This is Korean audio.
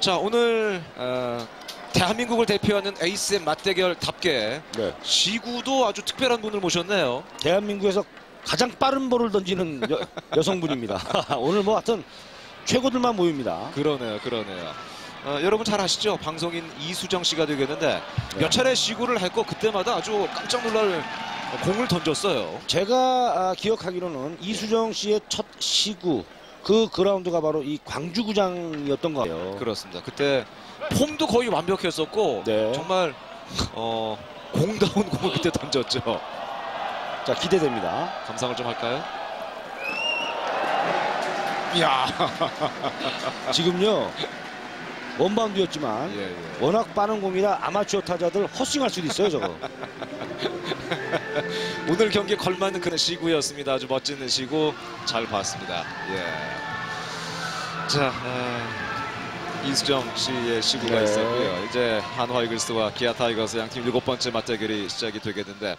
자 오늘 어, 대한민국을 대표하는 에이스의 맞대결답게 네. 시구도 아주 특별한 분을 모셨네요. 대한민국에서 가장 빠른 볼을 던지는 여, 여성분입니다. 오늘 뭐 하여튼 최고들만 모입니다. 그러네요, 그러네요. 어, 여러분 잘 아시죠? 방송인 이수정 씨가 되겠는데 네. 몇 차례 시구를 했고 그때마다 아주 깜짝 놀랄 공을 던졌어요. 제가 아, 기억하기로는 이수정 씨의 첫 시구 그 그라운드가 바로 이 광주구장이었던 것 같아요. 그렇습니다. 그때 폼도 거의 완벽했었고 네. 정말 어, 공다운 공을 그때 던졌죠. 자 기대됩니다. 감상을 좀 할까요? 이야. 지금요 원바운드였지만 예, 예. 워낙 빠른 공이라 아마추어 타자들 헛스윙할 수도 있어요 저거. 오늘 경기에 걸맞는 그런 시구였습니다. 아주 멋진 시구 잘 봤습니다. 예. 자, 어, 이수정 씨의 시구가 네. 있었고요. 이제 한화 이글스와 기아 타이거스 양팀 일곱 번째 맞대결이 시작이 되겠는데